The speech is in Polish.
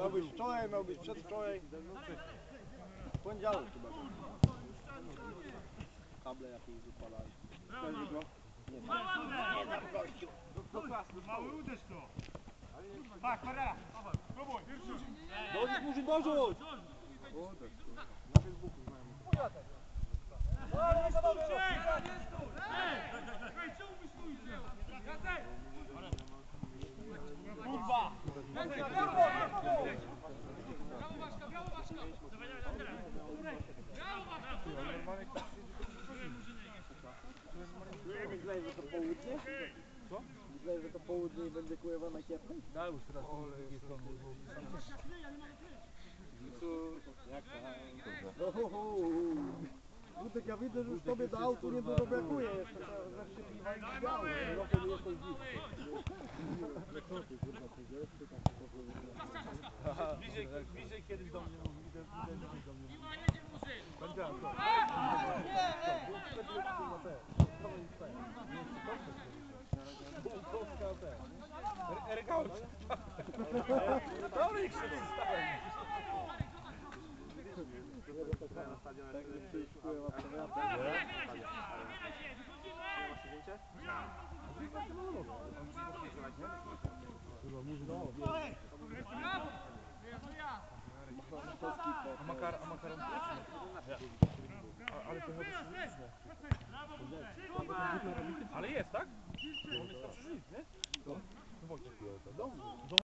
Miał być wczoraj, miał być przedwczoraj. W poniedziałek chyba. Kable jakieś wypalali. Nie. Mały uderz to. Tak, para. Próbuj. Dorzuć musi dorzuć! Kurwa. Myślałeś, że to południe? Co? Myślałeś, że to południe i będzie kujewa na kiepę? Da już teraz z drugiej strony. Jak to? Wódek, ja widzę, że już tobie do autu nie dużo brakuje jeszcze. to Wreszcie piwa i. Trochę mi jakoś dziwne. Bliżej, bliżej kiedyś do mnie Ergaut. Dobry krzywy stałem. Tak, A makar, a makaron? A, ale to chyba Ale jest, tak? On jest na przeżyć, nie? No Wojciech.